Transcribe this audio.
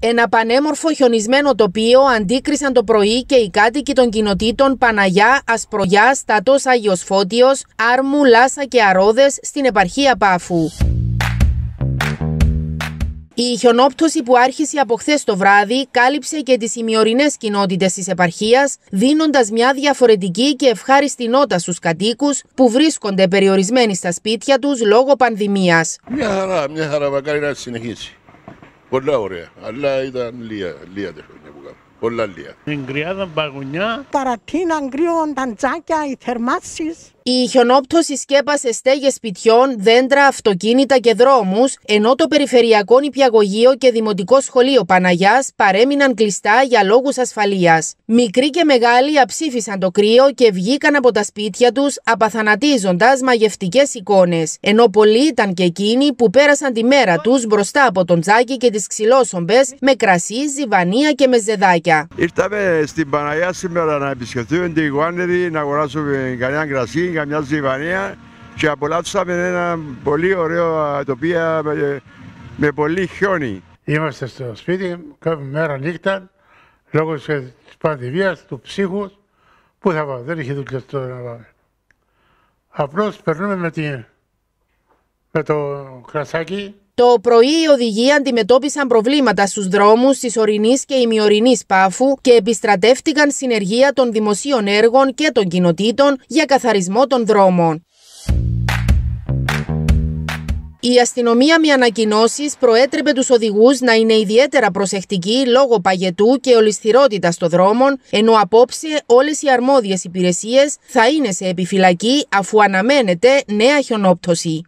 Ένα πανέμορφο χιονισμένο τοπίο αντίκρισαν το πρωί και οι κάτοικοι των κοινοτήτων Παναγιά, Ασπρογιά, Στατός Άγιος Φώτιος, Άρμου, Λάσα και Αρόδες στην επαρχία Πάφου. Η χιονόπτωση που άρχισε από χθες το βράδυ κάλυψε και τις ημιορεινέ κοινότητες της επαρχίας, δίνοντας μια διαφορετική και ευχάριστη νότα στους κατοίκους που βρίσκονται περιορισμένοι στα σπίτια τους λόγω πανδημίας. Μια χαρά, μια χαρά, μακάρι να συνεχίσει. Πολλά ωραία, αλλά ήταν λίγα, λίγα τα χρόνια που κάνουμε. Πολλά λίγα. Την κρυάδα παγωνιά. Παρατείναν κρύο, τα τζάκια, οι θερμάσεις. Η χιονόπτωση σκέπασε στέγες σπιτιών, δέντρα, αυτοκίνητα και δρόμους, ενώ το Περιφερειακό Νηπιαγωγείο και Δημοτικό Σχολείο Παναγιάς παρέμειναν κλειστά για λόγους ασφαλείας. Μικροί και μεγάλοι αψήφισαν το κρύο και βγήκαν από τα σπίτια τους, απαθανατίζοντας μαγευτικές εικόνες. Ενώ πολλοί ήταν και εκείνοι που πέρασαν τη μέρα τους μπροστά από τον τζάκι και τις ξυλόσομπες με κρασί, ζυβανία και με ζεδάκια. Ήρθαμε στην Παναγιά σήμερα να επισκεφτούμε την Γουάνερη, να αγοράσουμε κανένα κρασί καμιά ζυβανία και απολαύσαμε ένα πολύ ωραίο τοπία με, με πολύ χιόνι. Είμαστε στο σπίτι κάθε μέρα νύχτα λόγω της πανδημίας, του ψύχου. Πού θα πάω, δεν είχε δουλειά τώρα να πάμε. Απλώς περνούμε με, τη, με το κρασάκι το πρωί οι οδηγοί αντιμετώπισαν προβλήματα στους δρόμους της ορεινής και ημιορεινής Πάφου και επιστρατεύτηκαν συνεργεία των δημοσίων έργων και των κοινοτήτων για καθαρισμό των δρόμων. Η αστυνομία με ανακοινώσεις προέτρεπε τους οδηγούς να είναι ιδιαίτερα προσεκτικοί λόγω παγετού και ολισθηρότητας των δρόμων, ενώ απόψε όλες οι αρμόδιες υπηρεσίες θα είναι σε επιφυλακή αφού αναμένεται νέα χιονόπτωση.